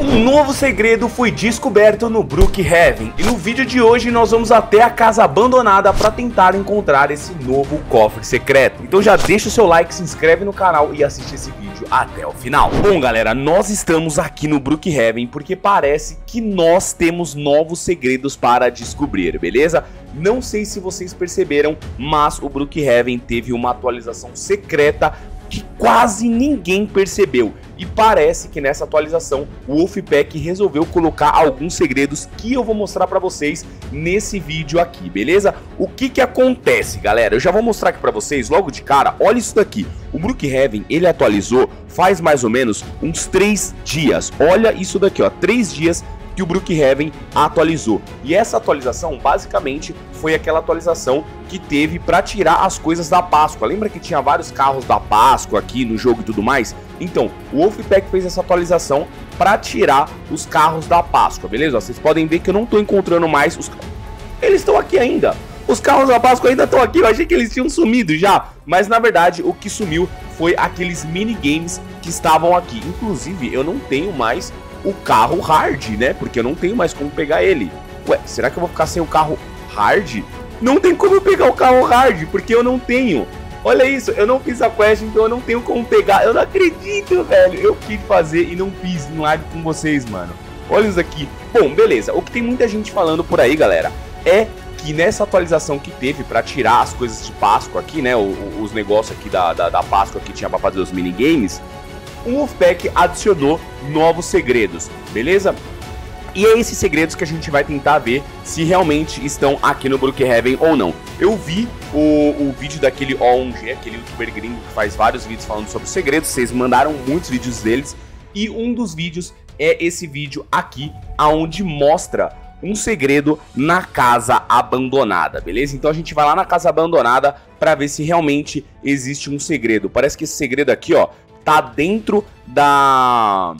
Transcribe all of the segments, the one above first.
Um novo segredo foi descoberto no Brookhaven e no vídeo de hoje nós vamos até a casa abandonada para tentar encontrar esse novo cofre secreto. Então já deixa o seu like, se inscreve no canal e assiste esse vídeo até o final. Bom galera, nós estamos aqui no Brookhaven porque parece que nós temos novos segredos para descobrir, beleza? Não sei se vocês perceberam, mas o Brookhaven teve uma atualização secreta que quase ninguém percebeu. E parece que nessa atualização o Wolfpack resolveu colocar alguns segredos que eu vou mostrar para vocês nesse vídeo aqui, beleza? O que que acontece, galera? Eu já vou mostrar aqui para vocês logo de cara. Olha isso daqui. O Brookhaven, ele atualizou faz mais ou menos uns 3 dias. Olha isso daqui, ó, 3 dias que o Brookhaven atualizou. E essa atualização basicamente foi aquela atualização que teve para tirar as coisas da Páscoa. Lembra que tinha vários carros da Páscoa aqui no jogo e tudo mais? Então, o Wolfpack fez essa atualização para tirar os carros da Páscoa, beleza? Vocês podem ver que eu não estou encontrando mais os Eles estão aqui ainda. Os carros da Páscoa ainda estão aqui, eu achei que eles tinham sumido já. Mas na verdade, o que sumiu foi aqueles minigames que estavam aqui. Inclusive, eu não tenho mais o carro hard, né? Porque eu não tenho mais como pegar ele. Ué, será que eu vou ficar sem o carro hard? Não tem como eu pegar o carro hard, porque eu não tenho. Olha isso, eu não fiz a quest, então eu não tenho como pegar. Eu não acredito, velho. Eu quis fazer e não fiz em live com vocês, mano. Olha isso aqui. Bom, beleza. O que tem muita gente falando por aí, galera, é que nessa atualização que teve para tirar as coisas de Páscoa aqui, né? Os, negócios aqui da, da, da Páscoa que tinha pra fazer os minigames o Wolfpack adicionou novos segredos, beleza? E é esses segredos que a gente vai tentar ver se realmente estão aqui no Brookhaven ou não. Eu vi o, o vídeo daquele O1G, aquele youtuber gringo que faz vários vídeos falando sobre segredos, vocês mandaram muitos vídeos deles, e um dos vídeos é esse vídeo aqui, aonde mostra um segredo na casa abandonada, beleza? Então a gente vai lá na casa abandonada para ver se realmente existe um segredo. Parece que esse segredo aqui, ó, tá dentro da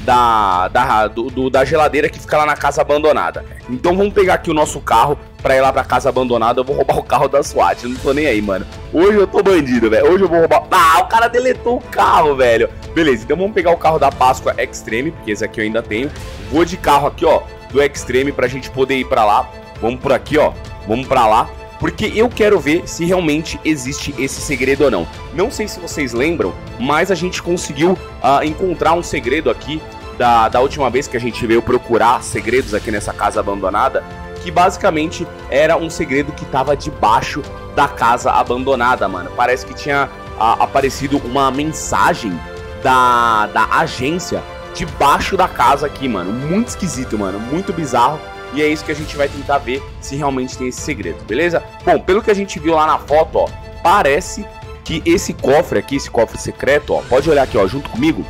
da, da, do, do, da geladeira que fica lá na casa abandonada. Então vamos pegar aqui o nosso carro pra ir lá pra casa abandonada. Eu vou roubar o carro da SWAT. Eu não tô nem aí, mano. Hoje eu tô bandido, velho. Hoje eu vou roubar. Ah, o cara deletou o carro, velho. Beleza, então vamos pegar o carro da Páscoa Extreme, porque esse aqui eu ainda tenho. Vou de carro aqui, ó, do Extreme pra gente poder ir pra lá. Vamos por aqui, ó. Vamos pra lá porque eu quero ver se realmente existe esse segredo ou não. Não sei se vocês lembram, mas a gente conseguiu uh, encontrar um segredo aqui da, da última vez que a gente veio procurar segredos aqui nessa casa abandonada, que basicamente era um segredo que estava debaixo da casa abandonada, mano. Parece que tinha uh, aparecido uma mensagem da, da agência debaixo da casa aqui, mano. Muito esquisito, mano. Muito bizarro. E é isso que a gente vai tentar ver se realmente tem esse segredo, beleza? Bom, pelo que a gente viu lá na foto, ó, parece que esse cofre aqui, esse cofre secreto, ó, pode olhar aqui, ó, junto comigo,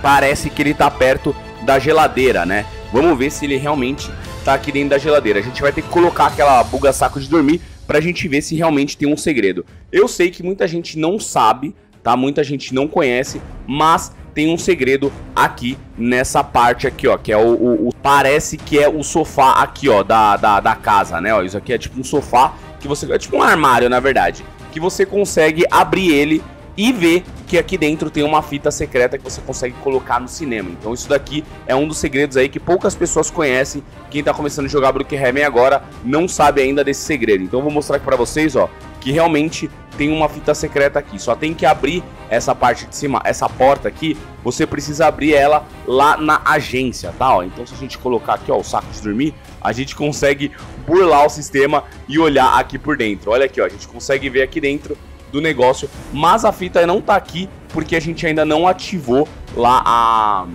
parece que ele tá perto da geladeira, né? Vamos ver se ele realmente tá aqui dentro da geladeira. A gente vai ter que colocar aquela buga saco de dormir pra gente ver se realmente tem um segredo. Eu sei que muita gente não sabe, tá? Muita gente não conhece, mas tem um segredo aqui nessa parte aqui, ó, que é o, o, o, parece que é o sofá aqui, ó, da, da, da casa, né, ó, isso aqui é tipo um sofá que você, é tipo um armário, na verdade, que você consegue abrir ele e ver que aqui dentro tem uma fita secreta que você consegue colocar no cinema. Então isso daqui é um dos segredos aí que poucas pessoas conhecem. Quem tá começando a jogar Brookhaven agora não sabe ainda desse segredo. Então eu vou mostrar aqui pra vocês, ó, que realmente tem uma fita secreta aqui. Só tem que abrir essa parte de cima, essa porta aqui, você precisa abrir ela lá na agência, tá? Ó, então se a gente colocar aqui ó, o saco de dormir, a gente consegue burlar o sistema e olhar aqui por dentro. Olha aqui, ó, a gente consegue ver aqui dentro do negócio, mas a fita não tá aqui porque a gente ainda não ativou lá a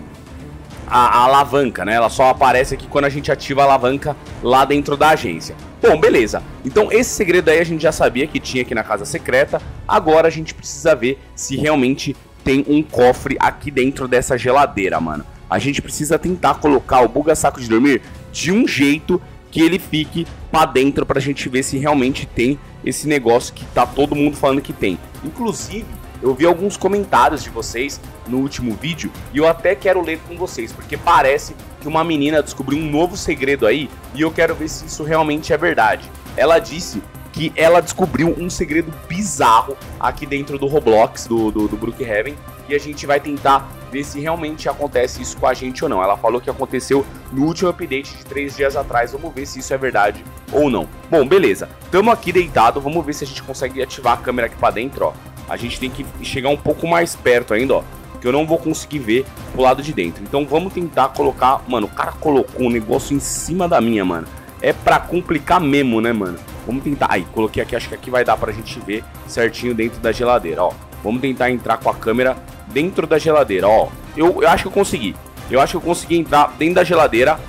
a, a, alavanca, né? Ela só aparece aqui quando a gente ativa a alavanca lá dentro da agência. Bom, beleza. Então esse segredo aí a gente já sabia que tinha aqui na casa secreta. Agora a gente precisa ver se realmente tem um cofre aqui dentro dessa geladeira, mano. A gente precisa tentar colocar o buga saco de dormir de um jeito que ele fique para dentro pra gente ver se realmente tem esse negócio que tá todo mundo falando que tem. Inclusive, eu vi alguns comentários de vocês no último vídeo e eu até quero ler com vocês, porque parece que uma menina descobriu um novo segredo aí e eu quero ver se isso realmente é verdade. Ela disse que ela descobriu um segredo bizarro aqui dentro do Roblox, do, do, do Brookhaven, e a gente vai tentar ver se realmente acontece isso com a gente ou não. Ela falou que aconteceu no último update de três dias atrás. Vamos ver se isso é verdade ou não. Bom, beleza. Tamo aqui deitado. Vamos ver se a gente consegue ativar a câmera aqui pra dentro, ó. A gente tem que chegar um pouco mais perto ainda, ó. Que eu não vou conseguir ver pro lado de dentro. Então vamos tentar colocar... Mano, o cara colocou um negócio em cima da minha, mano. É pra complicar mesmo, né, mano? Vamos tentar... Aí, coloquei aqui. Acho que aqui vai dar pra gente ver certinho dentro da geladeira, ó. Vamos tentar entrar com a câmera dentro da geladeira, ó. Eu, eu acho que eu consegui. Eu acho que eu consegui entrar dentro da geladeira.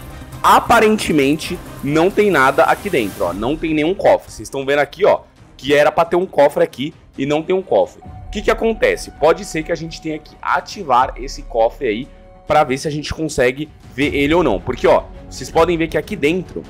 Aparentemente, não tem nada aqui dentro, ó. Não tem nenhum cofre. Vocês estão vendo aqui, ó, que era pra ter um cofre aqui e não tem um cofre. O que que acontece? Pode ser que a gente tenha que ativar esse cofre aí para ver se a gente consegue ver ele ou não. Porque, ó, vocês podem ver que aqui dentro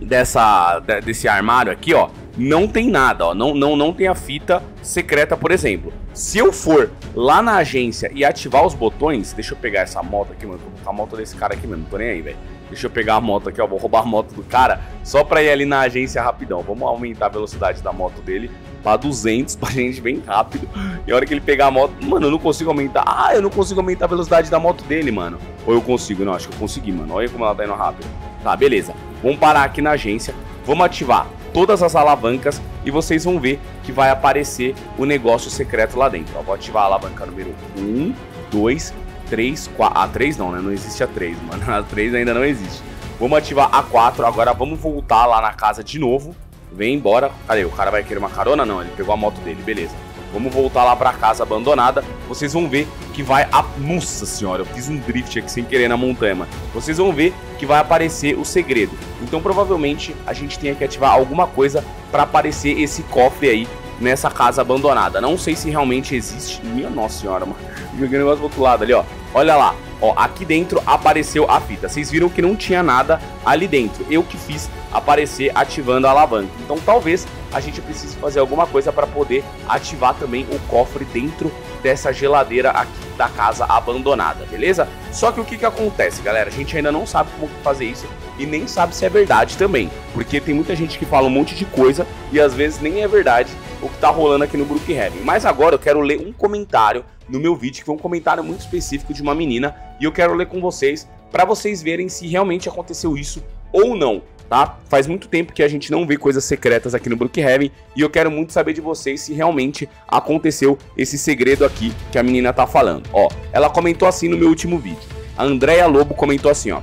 dessa, desse armário aqui, ó, não tem nada, ó, não, não, não tem a fita secreta, por exemplo. Se eu for lá na agência e ativar os botões, deixa eu pegar essa moto aqui, mano, a moto desse cara aqui mesmo, não tô nem aí, velho. Deixa eu pegar a moto aqui, ó, vou roubar a moto do cara só pra ir ali na agência rapidão. Vamos aumentar a velocidade da moto dele pra 200 pra gente bem rápido. E a hora que ele pegar a moto, mano, eu não consigo aumentar. Ah, eu não consigo aumentar a velocidade da moto dele, mano. Ou eu consigo, não, acho que eu consegui, mano. Olha como ela tá indo rápido. Tá, beleza. Vamos parar aqui na agência. Vamos ativar todas as alavancas e vocês vão ver que vai aparecer o negócio secreto lá dentro. Ó, vou ativar a alavanca número 1, 2, 3, 4. A 3 não, né? Não existe a 3, mano. A 3 ainda não existe. Vamos ativar a 4. Agora vamos voltar lá na casa de novo. Vem embora. Cadê? O cara vai querer uma carona? Não, ele pegou a moto dele. Beleza. Vamos voltar lá pra casa abandonada. Vocês vão ver que vai... A... Nossa senhora, eu fiz um drift aqui sem querer na montanha, mano. Vocês vão ver que vai aparecer o segredo. Então, provavelmente, a gente tem que ativar alguma coisa pra aparecer esse cofre aí nessa casa abandonada. Não sei se realmente existe... Minha nossa senhora, mano. Joguei o negócio do outro lado ali, ó. Olha lá. Ó, aqui dentro apareceu a fita. Vocês viram que não tinha nada ali dentro. Eu que fiz aparecer ativando a alavanca. Então talvez a gente precise fazer alguma coisa para poder ativar também o cofre dentro dessa geladeira aqui da casa abandonada, beleza? Só que o que, que acontece, galera? A gente ainda não sabe como fazer isso e nem sabe se é verdade também. Porque tem muita gente que fala um monte de coisa e às vezes nem é verdade o que tá rolando aqui no Brookhaven. Mas agora eu quero ler um comentário no meu vídeo, que foi um comentário muito específico de uma menina, e eu quero ler com vocês para vocês verem se realmente aconteceu isso ou não, tá? Faz muito tempo que a gente não vê coisas secretas aqui no Brookhaven e eu quero muito saber de vocês se realmente aconteceu esse segredo aqui que a menina tá falando. Ó, ela comentou assim no meu último vídeo. A Andrea Lobo comentou assim, ó.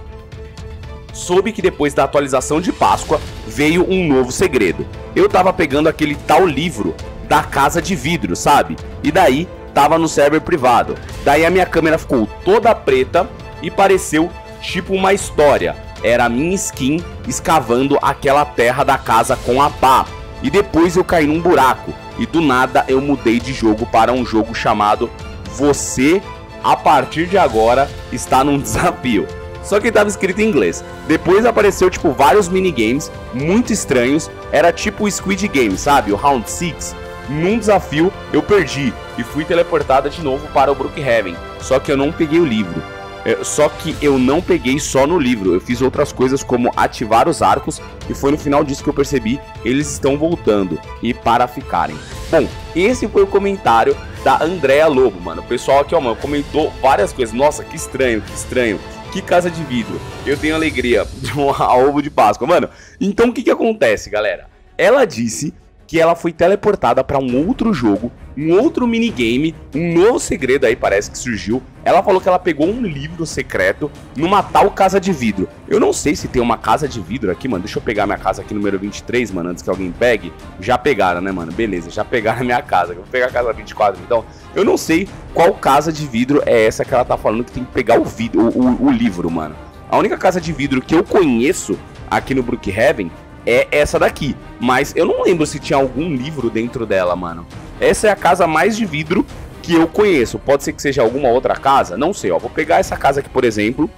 Soube que depois da atualização de Páscoa veio um novo segredo. Eu tava pegando aquele tal livro da casa de vidro, sabe? E daí tava no server privado. Daí a minha câmera ficou toda preta e pareceu tipo uma história. Era a minha skin escavando aquela terra da casa com a pá. E depois eu caí num buraco. E do nada eu mudei de jogo para um jogo chamado Você, a partir de agora, está num desafio. Só que estava escrito em inglês. Depois apareceu tipo vários minigames muito estranhos. Era tipo o Squid Game, sabe? O Round 6. Num desafio eu perdi e fui teleportada de novo para o Brookhaven. Só que eu não peguei o livro. É, só que eu não peguei só no livro, eu fiz outras coisas como ativar os arcos e foi no final disso que eu percebi eles estão voltando e para ficarem. Bom, esse foi o comentário da Andrea Lobo, mano. O pessoal aqui, ó, mano, comentou várias coisas. Nossa, que estranho, que estranho. Que casa de vidro. Eu tenho alegria de um ovo de Páscoa, mano. Então o que que acontece, galera? Ela disse que ela foi teleportada para um outro jogo, um outro minigame, um novo segredo aí parece que surgiu. Ela falou que ela pegou um livro secreto numa tal casa de vidro. Eu não sei se tem uma casa de vidro aqui, mano. Deixa eu pegar minha casa aqui número 23, mano, antes que alguém pegue. Já pegaram, né, mano? Beleza, já pegaram a minha casa. Eu vou pegar a casa 24, então. Eu não sei qual casa de vidro é essa que ela tá falando que tem que pegar o vidro, o, o, o livro, mano. A única casa de vidro que eu conheço aqui no Brookhaven é essa daqui. Mas eu não lembro se tinha algum livro dentro dela, mano. Essa é a casa mais de vidro que eu conheço. Pode ser que seja alguma outra casa, não sei, ó. Vou pegar essa casa aqui, por exemplo.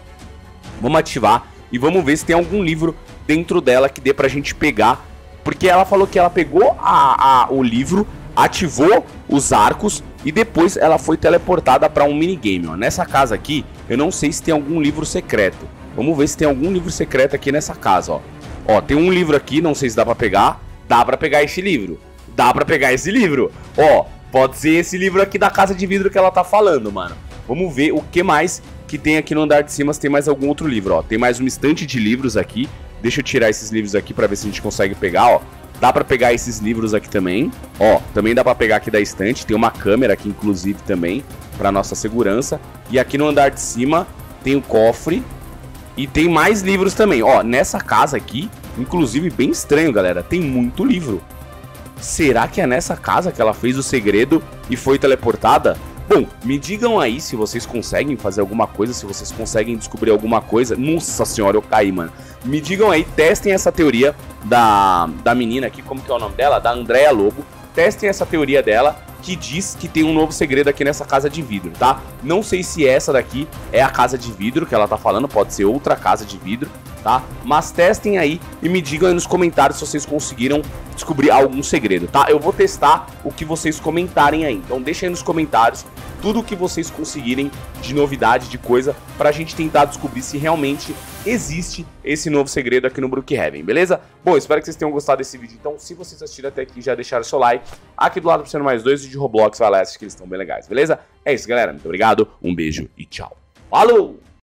Vamos ativar e vamos ver se tem algum livro dentro dela que dê pra gente pegar. Porque ela falou que ela pegou a, a o livro, ativou os arcos e depois ela foi teleportada para um minigame. Ó. Nessa casa aqui, eu não sei se tem algum livro secreto. Vamos ver se tem algum livro secreto aqui nessa casa, ó. Ó, tem um livro aqui, não sei se dá pra pegar. Dá pra pegar esse livro. Dá pra pegar esse livro. Ó, pode ser esse livro aqui da casa de vidro que ela tá falando, mano. Vamos ver o que mais que tem aqui no andar de cima, se tem mais algum outro livro, ó. Tem mais uma estante de livros aqui. Deixa eu tirar esses livros aqui para ver se a gente consegue pegar, ó. Dá para pegar esses livros aqui também. Ó, também dá para pegar aqui da estante. Tem uma câmera aqui, inclusive, também, para nossa segurança. E aqui no andar de cima tem o cofre. E tem mais livros também. Ó, nessa casa aqui, inclusive bem estranho, galera. Tem muito livro. Será que é nessa casa que ela fez o segredo e foi teleportada? Bom, me digam aí se vocês conseguem fazer alguma coisa, se vocês conseguem descobrir alguma coisa. Nossa senhora, eu caí, mano. Me digam aí, testem essa teoria da, da menina aqui, como que é o nome dela? Da Andrea Lobo. Testem essa teoria dela que diz que tem um novo segredo aqui nessa casa de vidro, tá? Não sei se essa daqui é a casa de vidro que ela tá falando, pode ser outra casa de vidro, tá? Mas testem aí e me digam aí nos comentários se vocês conseguiram descobrir algum segredo, tá? Eu vou testar o que vocês comentarem aí. Então deixa aí nos comentários tudo o que vocês conseguirem de novidade, de coisa, pra gente tentar descobrir se realmente existe esse novo segredo aqui no Brookhaven, beleza? Bom, espero que vocês tenham gostado desse vídeo. Então, se vocês assistiram até aqui, já deixaram seu like. Aqui do lado, ser mais dois de Roblox, vai lá, que eles estão bem legais, beleza? É isso, galera. Muito obrigado, um beijo e tchau. Falou!